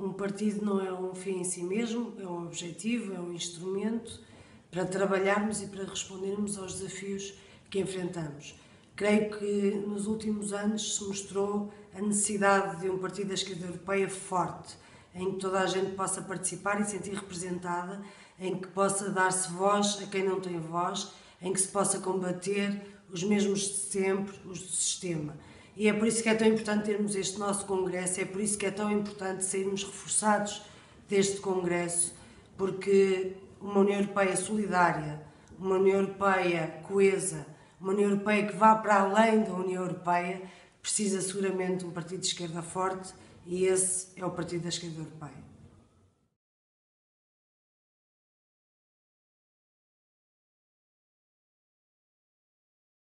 Um partido não é um fim em si mesmo, é um objetivo, é um instrumento para trabalharmos e para respondermos aos desafios que enfrentamos. Creio que nos últimos anos se mostrou a necessidade de um partido da esquerda europeia forte, em que toda a gente possa participar e sentir representada, em que possa dar-se voz a quem não tem voz, em que se possa combater os mesmos de sempre, os do sistema. E é por isso que é tão importante termos este nosso Congresso, é por isso que é tão importante sairmos reforçados deste Congresso, porque uma União Europeia solidária, uma União Europeia coesa, uma União Europeia que vá para além da União Europeia, precisa seguramente de um partido de esquerda forte e esse é o Partido da Esquerda Europeia.